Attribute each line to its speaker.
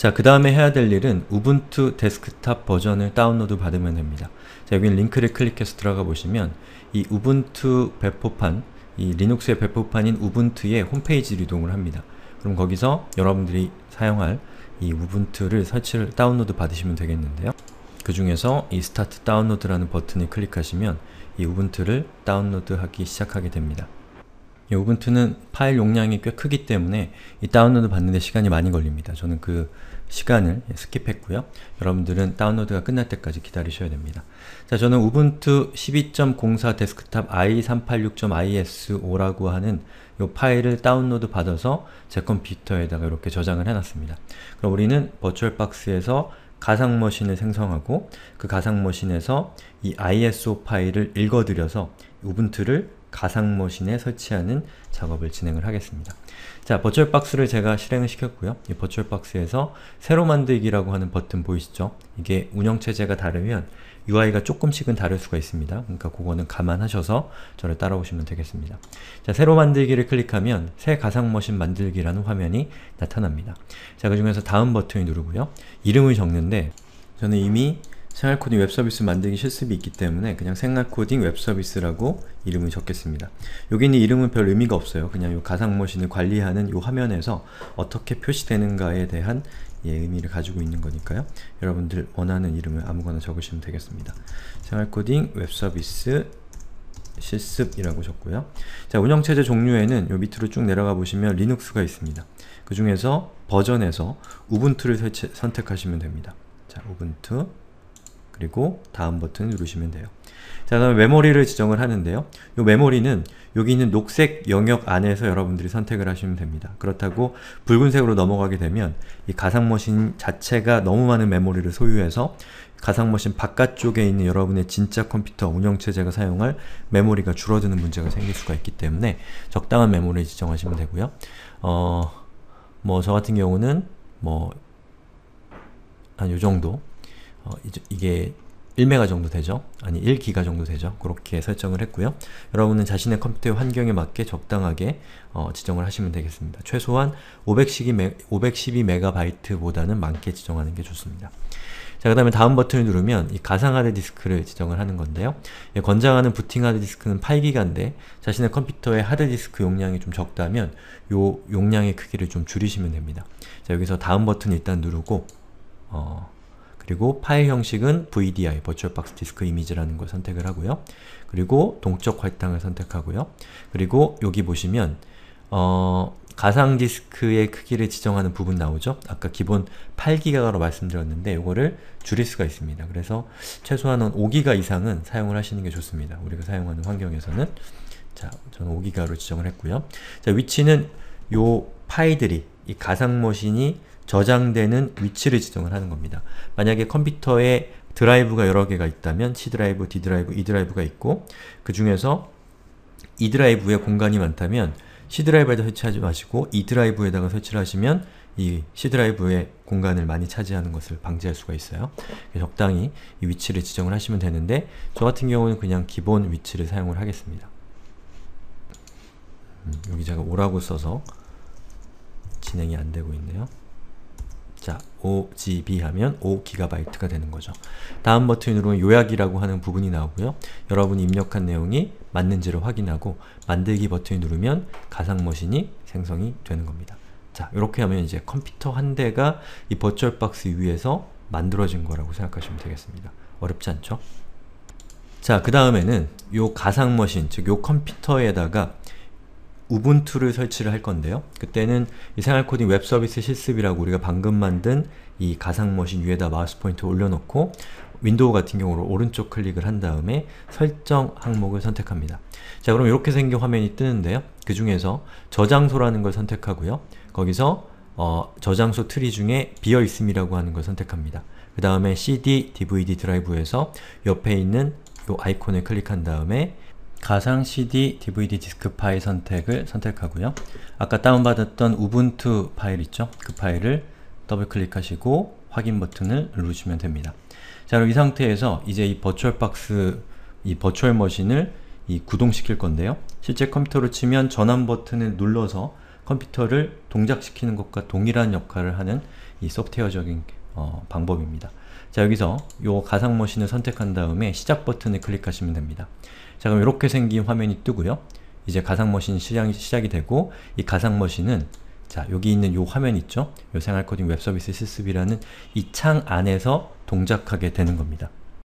Speaker 1: 자, 그 다음에 해야 될 일은 우분투 데스크탑 버전을 다운로드 받으면 됩니다. 자, 여기 링크를 클릭해서 들어가 보시면 이 우분투 배포판, 이 리눅스의 배포판인 우분투의 홈페이지로 이동을 합니다. 그럼 거기서 여러분들이 사용할 이 우분투를 설치를 다운로드 받으시면 되겠는데요. 그 중에서 이 start download라는 버튼을 클릭하시면 이 우분투를 다운로드하기 시작하게 됩니다. 이 우분투는 파일 용량이 꽤 크기 때문에 이 다운로드 받는데 시간이 많이 걸립니다. 저는 그 시간을 skip했고요. 여러분들은 다운로드가 끝날 때까지 기다리셔야 됩니다. 자, 저는 우분투 12.04 데스크탑 i386.iso 라고 하는 이 파일을 다운로드 받아서 제 컴퓨터에다가 이렇게 저장을 해놨습니다. 그럼 우리는 버추얼박스에서 가상 머신을 생성하고 그 가상 머신에서 이 ISO 파일을 읽어들여서 우분투를 가상머신에 설치하는 작업을 진행을 하겠습니다. 자, 버추얼박스를 제가 실행을 시켰고요. 이 버추얼박스에서 새로 만들기라고 하는 버튼 보이시죠? 이게 운영체제가 다르면 UI가 조금씩은 다를 수가 있습니다. 그러니까 그거는 감안하셔서 저를 따라오시면 되겠습니다. 자, 새로 만들기를 클릭하면 새 가상머신 만들기라는 화면이 나타납니다. 자, 그 중에서 다음 버튼을 누르고요. 이름을 적는데 저는 이미 생활코딩 웹서비스 만들기 실습이 있기 때문에 그냥 생활코딩 웹서비스라고 이름을 적겠습니다. 여기 있는 이름은 별 의미가 없어요. 그냥 이 가상머신을 관리하는 이 화면에서 어떻게 표시되는가에 대한 예, 의미를 가지고 있는 거니까요. 여러분들 원하는 이름을 아무거나 적으시면 되겠습니다. 생활코딩 웹서비스 실습이라고 적고요. 자, 운영체제 종류에는 요 밑으로 쭉 내려가 보시면 리눅스가 있습니다. 그 중에서 버전에서 우분투를 선택하시면 됩니다. 자, 우분투 그리고 다음 버튼 누르시면 돼요. 자, 다음에 메모리를 지정을 하는데요. 이 메모리는 여기 있는 녹색 영역 안에서 여러분들이 선택을 하시면 됩니다. 그렇다고 붉은색으로 넘어가게 되면 이 가상머신 자체가 너무 많은 메모리를 소유해서 가상머신 바깥쪽에 있는 여러분의 진짜 컴퓨터 운영체제가 사용할 메모리가 줄어드는 문제가 생길 수가 있기 때문에 적당한 메모리를 지정하시면 되고요. 어, 뭐 저 같은 경우는 뭐 한 요정도 어, 이게 1메가 정도 되죠? 아니 1기가 정도 되죠? 그렇게 설정을 했고요. 여러분은 자신의 컴퓨터의 환경에 맞게 적당하게 어, 지정을 하시면 되겠습니다. 최소한 512, 512MB보다는 많게 지정하는 게 좋습니다. 자, 그 다음에 다음 버튼을 누르면 이 가상 하드디스크를 지정을 하는 건데요. 예, 권장하는 부팅 하드디스크는 8기가인데 자신의 컴퓨터의 하드디스크 용량이 좀 적다면 요 용량의 크기를 좀 줄이시면 됩니다. 자, 여기서 다음 버튼 일단 누르고 어, 그리고 파일 형식은 VDI, Virtual Box Disk Image라는 걸 선택을 하고요. 그리고 동적 할당을 선택하고요. 그리고 여기 보시면 어, 가상 디스크의 크기를 지정하는 부분 나오죠? 아까 기본 8기가로 말씀드렸는데 이거를 줄일 수가 있습니다. 그래서 최소한 5기가 이상은 사용을 하시는 게 좋습니다. 우리가 사용하는 환경에서는 자, 저는 5기가로 지정을 했고요. 자, 위치는 요 파일들이 이 가상 머신이 저장되는 위치를 지정을 하는 겁니다. 만약에 컴퓨터에 드라이브가 여러 개가 있다면 C 드라이브, D 드라이브, E 드라이브가 있고 그 중에서 E 드라이브에 공간이 많다면 C 드라이브에다 설치하지 마시고 E 드라이브에다가 설치를 하시면 이 C 드라이브의 공간을 많이 차지하는 것을 방지할 수가 있어요. 적당히 이 위치를 지정을 하시면 되는데 저 같은 경우는 그냥 기본 위치를 사용을 하겠습니다. 음, 여기 제가 오라고 써서 진행이 안 되고 있네요. 자, 5GB 하면 5GB가 되는 거죠. 다음 버튼 누르면 요약이라고 하는 부분이 나오고요. 여러분이 입력한 내용이 맞는지를 확인하고 만들기 버튼을 누르면 가상머신이 생성이 되는 겁니다. 자, 이렇게 하면 이제 컴퓨터 한 대가 이 버추얼박스 위에서 만들어진 거라고 생각하시면 되겠습니다. 어렵지 않죠? 자, 그 다음에는 요 가상머신, 즉 요 컴퓨터에다가 우분투를 설치를 할 건데요. 그때는 이 생활코딩 웹서비스 실습이라고 우리가 방금 만든 이 가상머신 위에다 마우스 포인트 올려놓고 윈도우 같은 경우로 오른쪽 클릭을 한 다음에 설정 항목을 선택합니다. 자 그럼 이렇게 생긴 화면이 뜨는데요. 그 중에서 저장소라는 걸 선택하고요. 거기서 어, 저장소 트리 중에 비어있음이라고 하는 걸 선택합니다. 그 다음에 CD, DVD 드라이브에서 옆에 있는 이 아이콘을 클릭한 다음에 가상 CD, DVD 디스크 파일 선택을 선택하고요. 아까 다운받았던 우분투 파일 있죠? 그 파일을 더블 클릭하시고 확인 버튼을 누르시면 됩니다. 자 그럼 이 상태에서 이제 이 버추얼 박스, 이 virtual machine을 이 구동시킬 건데요. 실제 컴퓨터로 치면 전원 버튼을 눌러서 컴퓨터를 동작시키는 것과 동일한 역할을 하는 이 소프트웨어적인 어, 방법입니다. 자 여기서 요 가상 머신을 선택한 다음에 시작 버튼을 클릭하시면 됩니다. 자 그럼 이렇게 생긴 화면이 뜨고요. 이제 가상머신이 시작, 시작이 되고 이 가상머신은 자 여기 있는 요 화면 있죠? 요 생활코딩 웹서비스 실습이라는 이 창 안에서 동작하게 되는 겁니다.